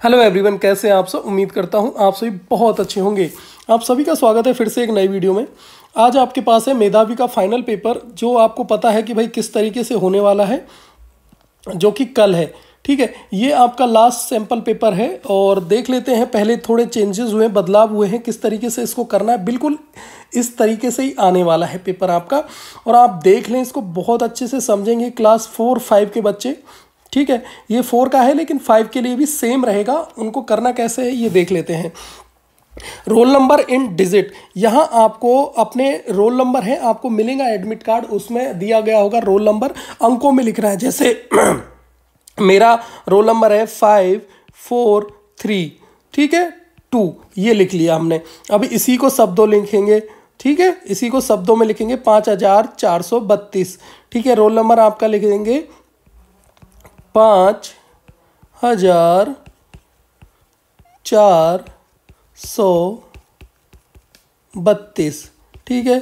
Hello everyone कैसे हैं आप सब? उम्मीद करता हूँ आप सभी बहुत अच्छे होंगे। आप सभी का स्वागत है फिर से एक नई वीडियो में। आज आपके पास है मेधावी का फाइनल पेपर जो आपको पता है कि भाई किस तरीके से होने वाला है, जो कि कल है। ठीक है, ये आपका लास्ट सैंपल पेपर है और देख लेते हैं, पहले थोड़े चेंजेस हुए बदलाव हुए हैं, किस तरीके से इसको करना है। बिल्कुल इस तरीके से ही आने वाला है पेपर आपका। और आप देख लें, इसको बहुत अच्छे से समझेंगे। क्लास फोर फाइव के बच्चे ठीक है, ये फोर का है, लेकिन फाइव के लिए भी सेम रहेगा। उनको करना कैसे है, ये देख लेते हैं। रोल नंबर इन डिजिट यहाँ आपको अपने रोल नंबर है, आपको मिलेगा एडमिट कार्ड उसमें दिया गया होगा रोल नंबर अंकों में लिख रहा है, जैसे मेरा रोल नंबर है फाइव फोर थ्री ठीक है टू ये लिख लिया हमने। अब इसी को शब्दों लिखेंगे। ठीक है, इसी को शब्दों में लिखेंगे, पाँच हज़ार चार सौ बत्तीस। ठीक है रोल नंबर आपका लिख देंगे पाँच हज़ार चार सौ बत्तीस। ठीक है?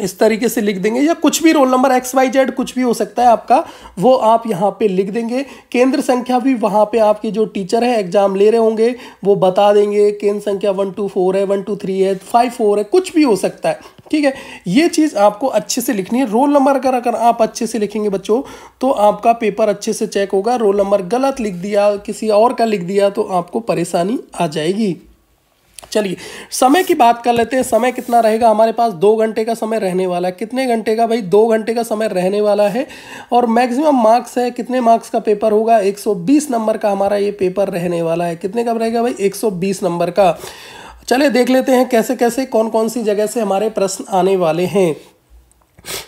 इस तरीके से लिख देंगे, या कुछ भी roll number X Y Z कुछ भी हो सकता है आपका, वो आप यहाँ पे लिख देंगे। केंद्र संख्या भी वहाँ पे आपके जो टीचर है एग्ज़ाम ले रहे होंगे, वो बता देंगे, केंद्र संख्या वन टू फोर है वन टू थ्री है फाइव फोर है, कुछ भी हो सकता है, ठीक है? ये चीज़ आपको अच्छे से लिखनी है। रोल नंबर अगर अगर आप अच्छे से लिखेंगे बच्चों तो आपका पेपर अच्छे से चेक होगा। रोल नंबर गलत लिख दिया, किसी और का लिख दिया तो आपको परेशानी आ जाएगी। चलिए, समय की बात कर लेते हैं। समय कितना रहेगा? हमारे पास दो घंटे का समय रहने वाला है। कितने घंटे का भाई? दो घंटे का समय रहने वाला है। और मैक्सिमम मार्क्स है। कितने मार्क्स का पेपर होगा? 120 नंबर का हमारा ये पेपर रहने वाला है। कितने का रहेगा भाई? 120 नंबर का। चलिए, देख लेते हैं कैसे कैसे कौन कौन सी जगह से हमारे प्रश्न आने वाले हैं।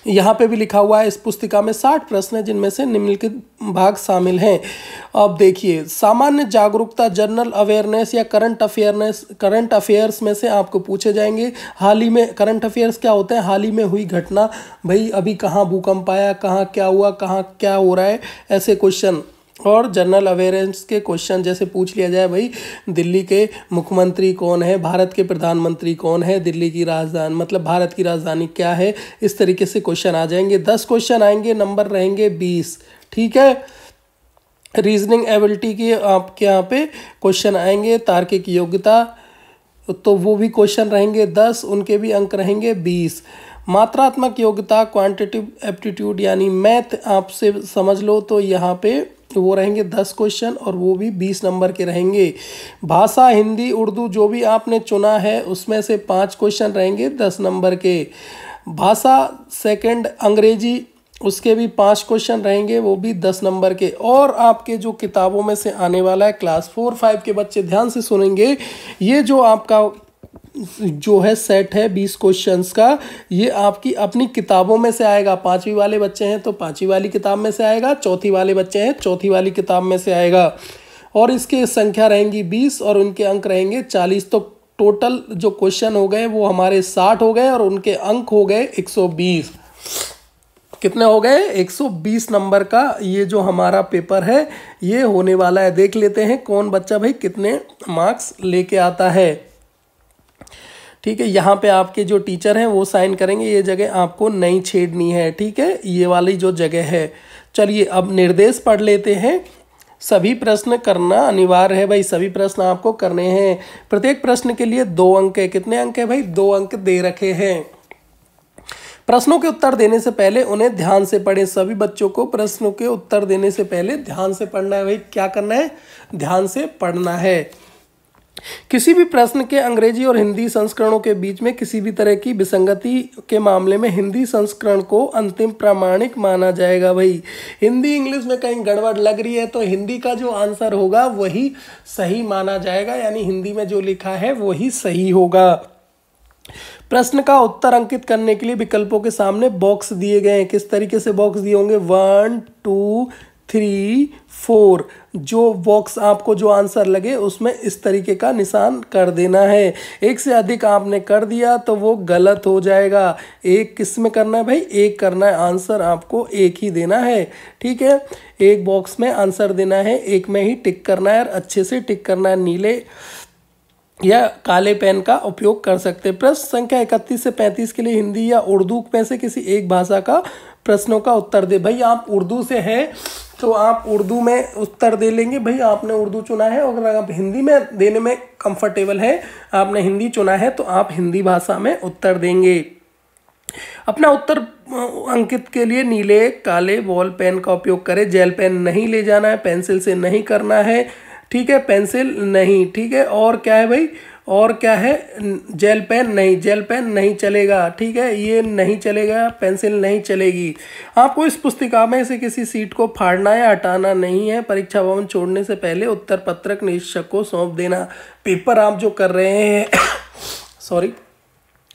यहाँ पे भी लिखा हुआ है, इस पुस्तिका में साठ प्रश्न है, जिनमें से निम्नलिखित भाग शामिल हैं। अब देखिए, सामान्य जागरूकता जनरल अवेयरनेस या करंट अफेयरनेस करंट अफेयर्स में से आपको पूछे जाएँगे, हाल ही में करंट अफेयर्स क्या होते हैं? हाल ही में हुई घटना, भाई, अभी कहाँ भूकंप आया, कहाँ क्या हुआ, कहाँ क्या हो रहा है? ऐसे क्वेश्चन और जनरल अवेयरनेस के क्वेश्चन जैसे पूछ लिया जाए, भाई, दिल्ली के मुख्यमंत्री कौन है? भारत के प्रधानमंत्री कौन है? दिल्ली की राजधानी मतलब भारत की राजधानी क्या है? इस तरीके से क्वेश्चन आ जाएँगे। दस क्वेश्चन आएँगे नंबर रहेंगे बीस। ठीक है? रीजनिंग एबिलिटी के आपके यहाँ पे क्वेश्चन आएँगे, तार्किक योग्यता तो वो भी क्वेश्चन रहेंगे दस, उनके भी अंक रहेंगे बीस। मात्रात्मक योग्यता क्वांटिटिव एप्टीट्यूड यानी मैथ आपसे समझ लो तो यहाँ पे वो रहेंगे दस क्वेश्चन और वो भी बीस नंबर के रहेंगे। भाषा, हिंदी, उर्दू जो भी आपने चुना है, उसमें से पाँच क्वेश्चन रहेंगे दस नंबर के। भाषा सेकंड अंग्रेज़ी, उसके भी पाँच क्वेश्चन रहेंगे, वो भी दस नंबर के। और आपके जो किताबों में से आने वाला है, क्लास फोर फाइव के बच्चे ध्यान से सुनेंगे, ये जो आपका जो है सेट है बीस क्वेश्चंस का, ये आपकी अपनी किताबों में से आएगा। पांचवी वाले बच्चे हैं तो पांचवी वाली किताब में से आएगा, चौथी वाले बच्चे हैं चौथी वाली किताब में से आएगा। और इसकी संख्या रहेंगी बीस और उनके अंक रहेंगे चालीस। तो टोटल जो क्वेश्चन हो गए वो हमारे साठ हो गए और उनके अंक हो गए एक सौ बीस। कितने हो गए? 120 नंबर का ये जो हमारा पेपर है, ये होने वाला है। देख लेते हैं कौन बच्चा भाई कितने मार्क्स लेके आता है। ठीक है, यहाँ पे आपके जो टीचर हैं, वो साइन करेंगे, ये जगह आपको नहीं छेड़नी है, ठीक है? ये वाली जो जगह है। चलिए, अब निर्देश पढ़ लेते हैं। सभी प्रश्न करना अनिवार्य है भाई, सभी प्रश्न आपको करने हैं। प्रत्येक प्रश्न के लिए दो अंक है। कितने अंक है भाई? दो अंक दे रखे हैं। प्रश्नों के उत्तर देने से पहले उन्हें ध्यान से पढ़ें। सभी बच्चों को प्रश्नों के उत्तर देने से पहले ध्यान से पढ़ना है भाई। क्या करना है? ध्यान से पढ़ना है। किसी भी प्रश्न के अंग्रेज़ी और हिंदी संस्करणों के बीच में किसी भी तरह की विसंगति के मामले में हिंदी संस्करण को अंतिम प्रामाणिक माना जाएगा भाई। हिंदी इंग्लिश में कहीं गड़बड़ लग रही है तो हिंदी का जो आंसर होगा वही सही माना जाएगा, यानी हिंदी में जो लिखा है वही सही होगा। प्रश्न का उत्तर अंकित करने के लिए विकल्पों के सामने बॉक्स दिए गए हैं। किस तरीके से बॉक्स दिए होंगे? वन टू थ्री फोर जो बॉक्स आपको जो आंसर लगे, उसमें इस तरीके का निशान कर देना है। एक से अधिक आपने कर दिया तो वो गलत हो जाएगा। एक किसमें करना है भाई? एक करना है। आंसर आपको एक ही देना है। ठीक है? एक बॉक्स में आंसर देना है। एक में ही टिक करना है और अच्छे से टिक करना है। नीले या काले पेन का उपयोग कर सकते हैं। प्रश्न संख्या इकतीस से पैंतीस के लिए हिंदी या उर्दू में से किसी एक भाषा का प्रश्नों का उत्तर दे। भाई, आप उर्दू से हैं तो आप उर्दू में उत्तर दे लेंगे, भाई, आपने उर्दू चुना है अगर आप हिंदी में देने में कंफर्टेबल है, आपने हिंदी चुना है तो आप हिंदी भाषा में उत्तर देंगे. अपना उत्तर अंकित के लिए नीले, काले बॉल पेन का उपयोग करें। जेल पेन नहीं ले जाना है पेंसिल से नहीं करना है। ठीक है पेंसिल नहीं, ठीक है? और क्या है, भाई और क्या है? जेल पेन नहीं, जेल पेन नहीं चलेगा, ठीक है? ये नहीं चलेगा, पेंसिल नहीं चलेगी। आपको इस पुस्तिका में से किसी सीट को फाड़ना या हटाना नहीं है। परीक्षा भवन छोड़ने से पहले उत्तर पत्रक निरीक्षक को सौंप देना। पेपर आप जो कर रहे हैं सॉरी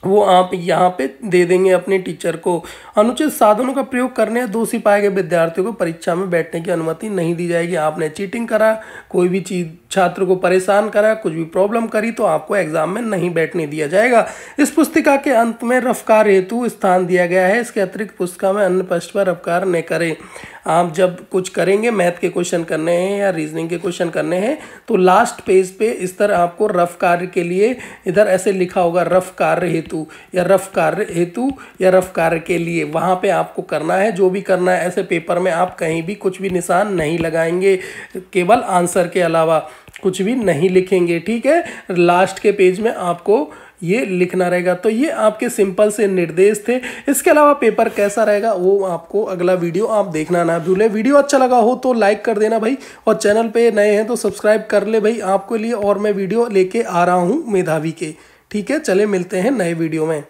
वो आप यहाँ पे दे देंगे अपने टीचर को। अनुचित साधनों का प्रयोग करने या दोषी पाए गए विद्यार्थियों को परीक्षा में बैठने की अनुमति नहीं दी जाएगी। आपने चीटिंग करा, कोई भी चीज़, छात्र को परेशान करा, कुछ भी प्रॉब्लम करी तो आपको एग्ज़ाम में नहीं बैठने दिया जाएगा। इस पुस्तिका के अंत में रफ्कार हेतु स्थान दिया गया है। इसके अतिरिक्त पुस्तिका में अन्य पृष्ठ पर रफ्कार न करें। आप जब कुछ करेंगे, मैथ के क्वेश्चन करने हैं या रीजनिंग के क्वेश्चन करने हैं तो लास्ट पेज पे इस तरह आपको रफ कार्य के लिए इधर ऐसे लिखा होगा रफ कार्य हेतु या रफ कार्य हेतु या रफ कार्य के लिए। वहाँ पे आपको करना है, जो भी करना है, ऐसे पेपर में आप कहीं भी कुछ भी निशान नहीं लगाएँगे। केवल आंसर के अलावा कुछ भी नहीं लिखेंगे, ठीक है? लास्ट के पेज में आपको ये लिखना रहेगा। तो ये आपके सिंपल से निर्देश थे। इसके अलावा पेपर कैसा रहेगा, वो आपको अगला वीडियो आप देखना ना भूले। वीडियो अच्छा लगा हो तो लाइक कर देना भाई और चैनल पे नए हैं तो सब्सक्राइब कर ले भाई आपके लिए और मैं वीडियो लेके आ रहा हूँ मेधावी के। ठीक है, चले मिलते हैं नए वीडियो में।